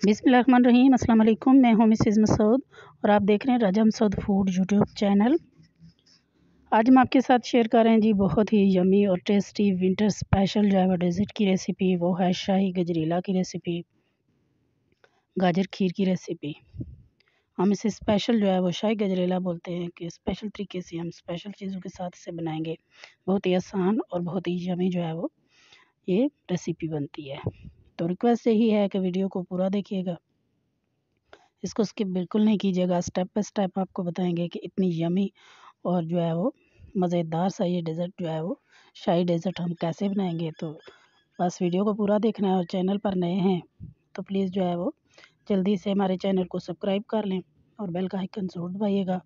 बिसमीम अस्सलाम वालेकुम मैं हूँ मिसेज़ मसूद और आप देख रहे हैं Raja Masood food YouTube channel. आज हम आपके साथ शेयर कर रहे हैं जी, बहुत ही यमी और टेस्टी विंटर स्पेशल जो है वो डेज़र्ट की रेसिपी, वो है शाही गजरेला की रेसिपी, गाजर खीर की रेसिपी। हम इसे स्पेशल जो है वो शाही गजरेला बोलते हैं कि स्पेशल तरीके से हम स्पेशल चीज़ों के साथ इसे बनाएँगे। बहुत ही आसान और बहुत ही यमी जो है वो ये रेसिपी बनती है। तो रिक्वेस्ट यही है कि वीडियो को पूरा देखिएगा। इसको स्किप बिल्कुल नहीं कीजिएगा। स्टेप बाय स्टेप आपको बताएँगे कि इतनी यमी और जो है वो मज़ेदार सा ये डेज़र्ट जो है वो, शाही डेज़र्ट हम कैसे बनाएँगे। तो बस वीडियो को पूरा देखना है और चैनल पर नए हैं तो प्लीज़ जो है वो जल्दी से हमारे चैनल को सब्सक्राइब कर लें और बेल का आइकन ज़रूर दबाइएगा,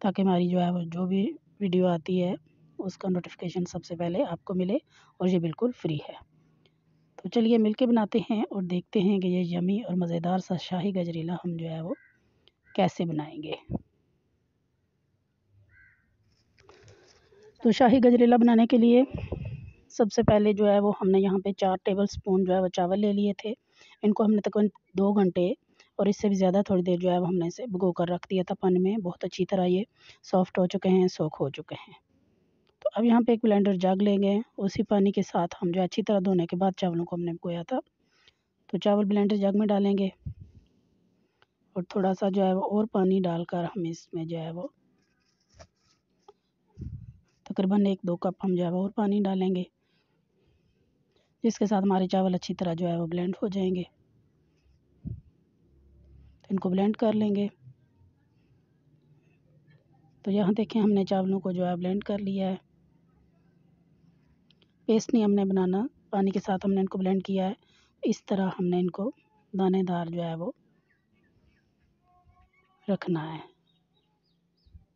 ताकि हमारी जो है वो जो भी वीडियो आती है, उसका नोटिफिकेशन सबसे पहले आपको मिले और ये बिल्कुल फ्री है। तो चलिए मिलके बनाते हैं और देखते हैं कि ये यमी और मज़ेदार सा शाही गजरेला हम जो है वो कैसे बनाएँगे। तो शाही गजरेला बनाने के लिए सबसे पहले जो है वो हमने यहाँ पे चार टेबल स्पून जो है वो चावल ले लिए थे। इनको हमने तकरीबन दो घंटे और इससे भी ज़्यादा थोड़ी देर जो है वो हमने इसे भिगो कर रख दिया था पानी में। बहुत अच्छी तरह ये सॉफ्ट हो चुके हैं, सोख हो चुके हैं। तो अब यहाँ पे एक ब्लेंडर जग लेंगे, उसी पानी के साथ हम जो अच्छी तरह धोने के बाद चावलों को हमने गोया था। तो चावल ब्लेंडर जग में डालेंगे और थोड़ा सा जो है वो और पानी डालकर हम इसमें जो है वो तकरीबन एक दो कप हम जो है वो और पानी डालेंगे, जिसके साथ हमारे चावल अच्छी तरह जो है वो ब्लेंड हो जाएँगे। तो इनको ब्लेंड कर लेंगे। तो यहाँ देखें हमने चावलों को जो है ब्लेंड कर लिया है। पेस्ट नहीं हमने बनाना। पानी के साथ हमने इनको ब्लेंड किया है। इस तरह हमने इनको दानेदार जो है वो रखना है।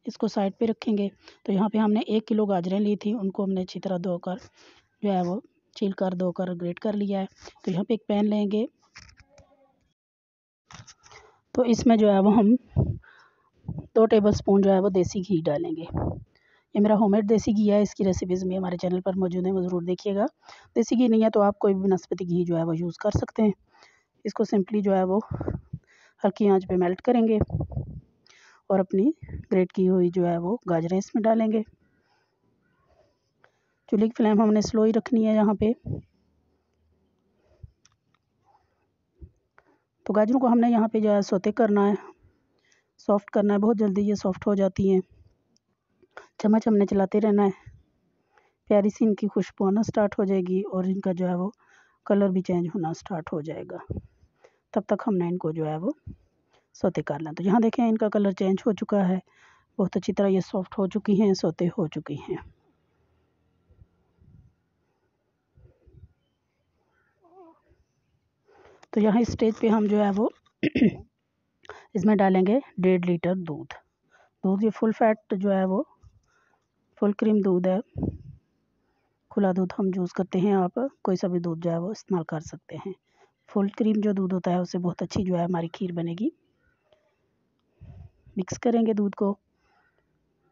इसको साइड पे रखेंगे। तो यहाँ पे हमने एक किलो गाजरें ली थी। उनको हमने अच्छी तरह धोकर जो है वो छील कर, धोकर ग्रेट कर लिया है। तो यहाँ पे एक पैन लेंगे। तो इसमें जो है वो हम दो टेबल स्पून जो है वो देसी घी डालेंगे। ये मेरा होममेड देसी घी है, इसकी रेसिपीज़ भी हमारे चैनल पर मौजूद है, वो ज़रूर देखिएगा। देसी घी नहीं है तो आप कोई भी वनस्पति घी जो है वो यूज़ कर सकते हैं। इसको सिंपली जो है वो हल्की आँच पे मेल्ट करेंगे और अपनी ग्रेट की हुई जो है वो गाजरें इसमें डालेंगे। चूल्हे की फ्लेम हमने स्लो ही रखनी है यहाँ पे। तो गाजरों को हमने यहाँ पे जो है सोते करना है। सॉफ्ट करना है, बहुत जल्दी ये सॉफ्ट हो जाती हैं। चम्मच हमने चलाते रहना है। प्यारी सी इनकी खुशबू आना स्टार्ट हो जाएगी और इनका जो है वो कलर भी चेंज होना स्टार्ट हो जाएगा। तब तक हमने इनको जो है वो सोते कर लें तो यहाँ देखें इनका कलर चेंज हो चुका है। बहुत अच्छी तरह ये सॉफ्ट हो चुकी हैं, सोते हो चुकी हैं। तो यहाँ इस स्टेज पे हम जो है वो इसमें डालेंगे डेढ़ लीटर दूध। दूध ये फुल फैट जो है वो फुल क्रीम दूध है। खुला दूध हम यूज़ करते हैं, आप कोई सा भी दूध जो है वो इस्तेमाल कर सकते हैं। फुल क्रीम जो दूध होता है, उससे बहुत अच्छी जो है हमारी खीर बनेगी। मिक्स करेंगे दूध को।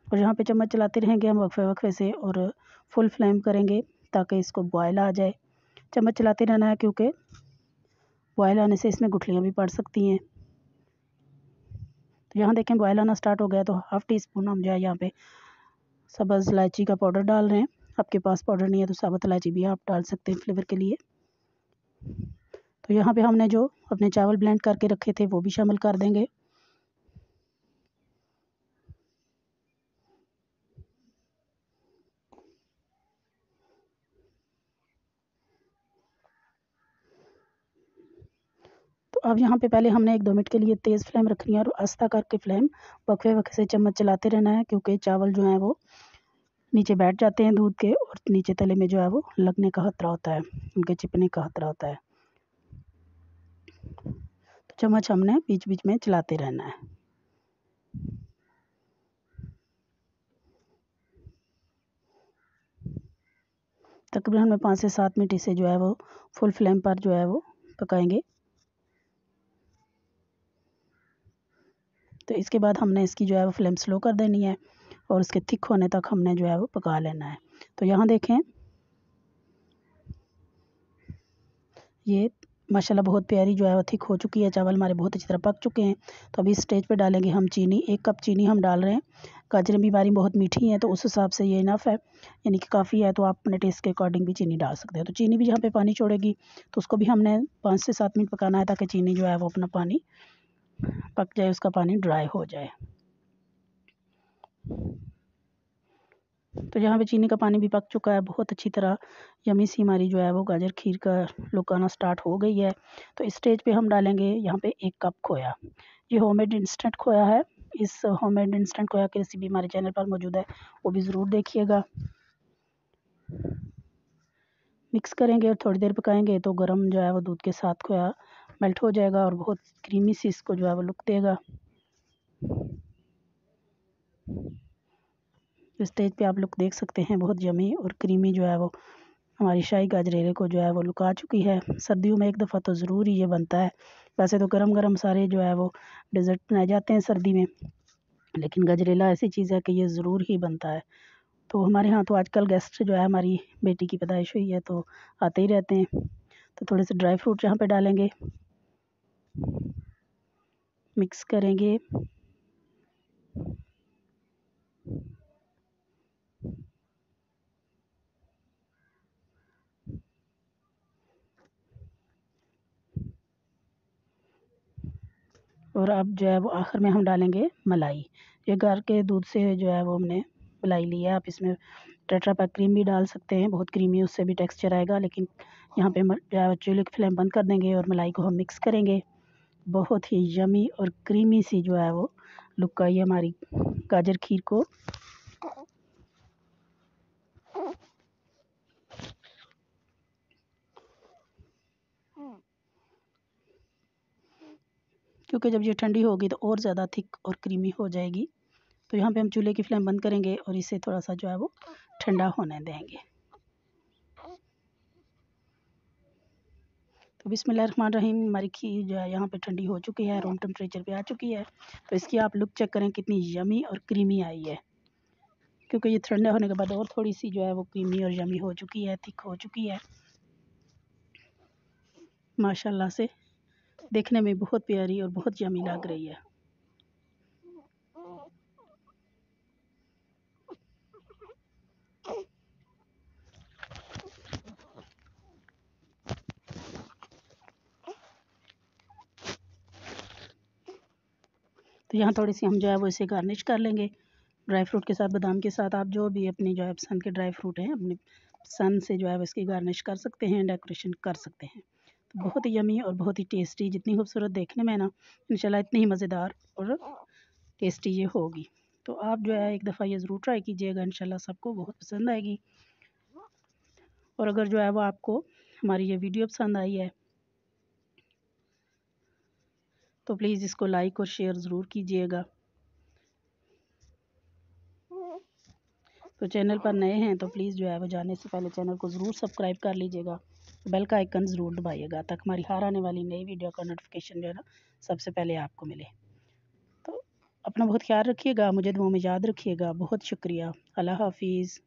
और यहाँ पे चम्मच चलाते रहेंगे हम वक्फे वक्फे से और फुल फ्लेम करेंगे ताकि इसको बॉयल आ जाए। चम्मच चलाते रहना है क्योंकि बॉयल आने से इसमें गुठलियाँ भी पड़ सकती हैं। तो यहाँ देखें बॉयल आना स्टार्ट हो गया तो हाफ़ टी स्पून हम जो है यहाँ पे सब्ज़ इलायची का पाउडर डाल रहे हैं। आपके पास पाउडर नहीं है तो साबुत इलायची भी आप डाल सकते हैं फ्लेवर के लिए। तो यहाँ पे हमने जो अपने चावल ब्लेंड करके रखे थे, वो भी शामिल कर देंगे। तो अब यहाँ पे पहले हमने एक दो मिनट के लिए तेज़ फ्लेम रखनी है और आस्था करके फ्लेम वक्फे वक्फे से चम्मच चलाते रहना है, क्योंकि चावल जो है वो नीचे बैठ जाते हैं दूध के और नीचे तले में जो है वो लगने का खतरा होता है, उनके चिपने का खतरा होता है। तो चम्मच हमने बीच बीच में चलाते रहना है। तकरीबन हमें पाँच से सात मिनट इसे जो है वो फुल फ्लेम पर जो है वो पकाएँगे। तो इसके बाद हमने इसकी जो है वो फ्लेम स्लो कर देनी है। और उसके थिक होने तक हमने जो है वो पका लेना है। तो यहाँ देखें। ये माशाल्लाह बहुत प्यारी जो है वो थिक हो चुकी है। चावल हमारे बहुत अच्छी तरह पक चुके हैं। तो अभी स्टेज पे डालेंगे हम चीनी। एक कप चीनी हम डाल रहे हैं। गाजरें भी हमारी बहुत मीठी हैं तो उस हिसाब से ये इनफ है। यानी कि काफ़ी है तो आप अपने टेस्ट के अकॉर्डिंग भी चीनी डाल सकते हैं। तो चीनी भी जहाँ पे पानी छोड़ेगी। तो उसको भी हमने पाँच से सात मिनट पकाना है, ताकि चीनी जो है वो अपना पानी पक जाए, उसका पानी ड्राई हो जाए। तो यहाँ पे चीनी का पानी भी पक चुका है, बहुत अच्छी तरह। यमी सी हमारी जो है वो गाजर खीर का लुक आना स्टार्ट हो गई है। तो इस स्टेज पे हम डालेंगे यहाँ पे एक कप खोया। ये होममेड इंस्टेंट खोया है। इस होममेड इंस्टेंट खोया की रेसिपी हमारे चैनल पर मौजूद है, वो भी ज़रूर देखिएगा। मिक्स करेंगे और थोड़ी देर पकाएँगे तो गर्म जो है वो दूध के साथ खोया मेल्ट हो जाएगा और बहुत क्रीमी सी इसको जो है वो लुक देगा। स्टेज पे आप लुक देख सकते हैं बहुत जमी और क्रीमी जो है वो हमारी शाही गाजरेरे को जो है वो लुका चुकी है। सर्दियों में एक दफ़ा तो ज़रूर ही ये बनता है। वैसे तो गरम गरम सारे जो है वो डिज़र्ट बनाए जाते हैं सर्दी में, लेकिन गजरेला ऐसी चीज़ है कि ये ज़रूर ही बनता है। तो हमारे यहाँ तो आजकल गेस्ट जो है हमारी बेटी की पैदाइश हुई है तो आते ही रहते हैं। तो थोड़े से ड्राई फ्रूट यहाँ पे डालेंगे। मिक्स करेंगे। और अब जो है वो आखिर में हम डालेंगे मलाई। ये घर के दूध से जो है वो हमने मलाई लिया आप इसमें टेट्रा पैक क्रीम भी डाल सकते हैं, बहुत क्रीमी, उससे भी टेक्सचर आएगा, लेकिन यहाँ पे जो है चूल्हे की फ्लेम बंद कर देंगे और मलाई को हम मिक्स करेंगे। बहुत ही यमी और क्रीमी सी जो है वो लुक आई हमारी गाजर खीर को। क्योंकि जब ये ठंडी होगी तो और ज़्यादा थिक और क्रीमी हो जाएगी। तो यहाँ पे हम चूल्हे की फ्लेम बंद करेंगे और इसे थोड़ा सा जो है वो ठंडा होने देंगे। तो बिस्मिल्लाह रहीम, हमारी खीर जो है यहाँ पे ठंडी हो चुकी है रूम टेम्परेचर पे आ चुकी है। तो इसकी आप लुक चेक करें कितनी यमी और क्रीमी आई है। क्योंकि ये ठंडा होने के बाद और थोड़ी सी जो है वो क्रीमी और यमी हो चुकी है थिक हो चुकी है। माशाल्लाह से देखने में बहुत प्यारी और बहुत यमी लग रही है। तो यहाँ थोड़ी सी हम जो है वो इसे गार्निश कर लेंगे। ड्राई फ्रूट के साथ, बादाम के साथ आप जो भी अपनी जो है पसंद के ड्राई फ्रूट हैं, अपनी पसंद से जो है इसकी गार्निश कर सकते हैं डेकोरेशन कर सकते हैं। बहुत ही यमी और बहुत ही टेस्टी जितनी खूबसूरत देखने में ना, इंशाल्लाह इतनी ही मज़ेदार और टेस्टी ये होगी। तो आप जो है एक दफ़ा ये ज़रूर ट्राई कीजिएगा, इंशाल्लाह सबको बहुत पसंद आएगी। और अगर जो है वो आपको हमारी ये वीडियो पसंद आई है तो प्लीज़ इसको लाइक और शेयर ज़रूर कीजिएगा। तो चैनल पर नए हैं तो प्लीज़ जो है वो जाने से पहले चैनल को ज़रूर सब्सक्राइब कर लीजिएगा। बेल का आइकन ज़रूर दबाइएगा ताकि हमारी हर आने वाली नई वीडियो का नोटिफिकेशन जो है ना, सबसे पहले आपको मिले। तो अपना बहुत ख्याल रखिएगा, मुझे दुआ में याद रखिएगा। बहुत शुक्रिया। अल्लाह हाफिज़।